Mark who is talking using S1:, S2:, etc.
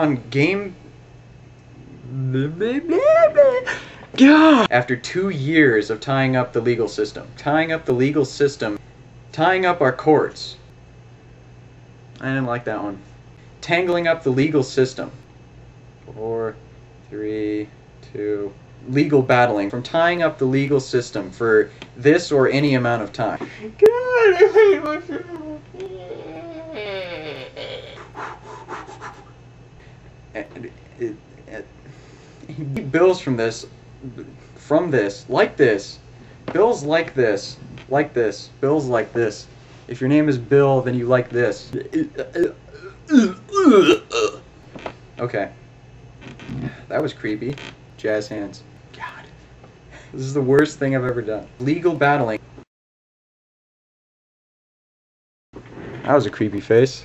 S1: On game. After two years of tying up the legal system, tying up the legal system, tying up our courts. I didn't like that one. Tangling up the legal system. Four, three, two. Legal battling. From tying up the legal system for this or any amount of time. And it- it- it- bills from this from this like this bills like this like this bills like this. If your name is bill then you like this. Okay. That was creepy. Jazz hands. God. This is the worst thing i've ever done. Legal battling. That was a creepy face